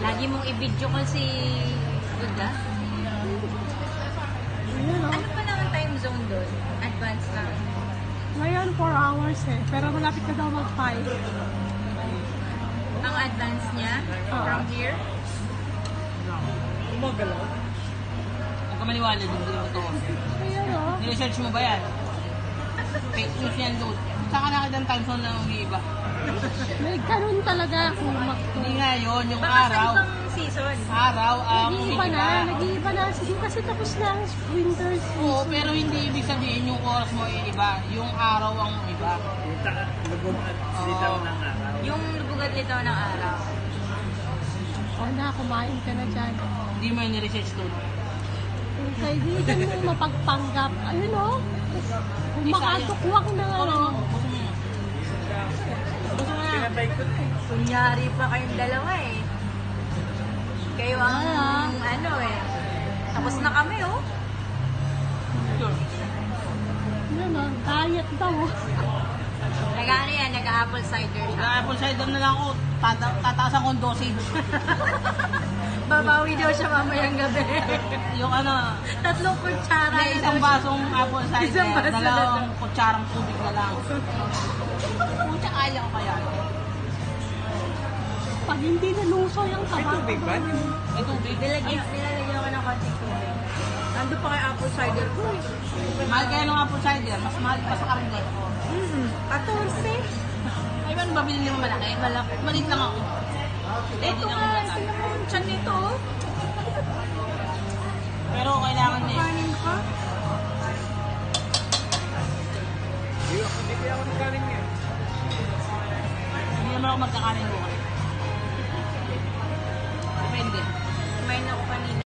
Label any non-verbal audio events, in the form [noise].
Lagi mong i-video call si Buddha. Ayun, oh. Ano pa naman time zone doon? Advance lang. Ngayon, 4 hours eh. Pero malapit ka daw mag-5. Ang advance niya Oo. from here. Gumagalaw. Huwag ka maniwala dun, hindi mo to. Ayun, oh. Niresearch mo ba yan? [laughs] Fake news yan, dude. Saan ka nakita ng time zone na umiiba? [laughs] Talaga kung mag Hindi nga yun, yung Baka sa araw. ibang season. Araw ang Nag-iiba na, nag-iiba na. Sige, kasi tapos na ang winter Oo, season. pero hindi ibig sabihin yung oras mo ay iba. Yung araw ang iba. Litaw ng araw. Yung lubugad litaw ng araw. O na, kumain ka na dyan. Hindi mo yung niresearch doon. Yung kaibigan mong mapagpanggap. Ayun, oh. Kung Di sayang. makatukwak na Ano Na. Pinatay ko na eh. Kunyari pa kayong dalawa eh. Kayo ang ano eh. Tapos na kami oh. Yun, oh. Diet daw. oh. Nag-ano yan, nag-apple cider siya. Nag-apple cider na lang ako. Tata tataasan ko ang dosage. [laughs] Babawi daw siya mamayang gabi. [laughs] yung ano, Tatlong kutsara. na isang daw siya. basong apple cider, Isang baso na dalawang kutsarang tubig na lang. [laughs] Pucha, kaya ko kaya. Pag hindi naluso yung May taba. tubig ba? May tubig. Nilagyan, nilalagyan ko ng konting tubig. Nandun pa kay apple cider ko eh. Mahal kaya ng apple cider, mas mahal pa sa karne. Mm, 14. Ay, ano ba binili mo malaki? Malaki. Malit lang ako. Ito nga, tingnan mo yung chan nito oh. Pero kailangan din. Kanin ka. Hindi ako, hindi ako nagkanin ngayon. Hindi naman ako magkakanin bukas. side again.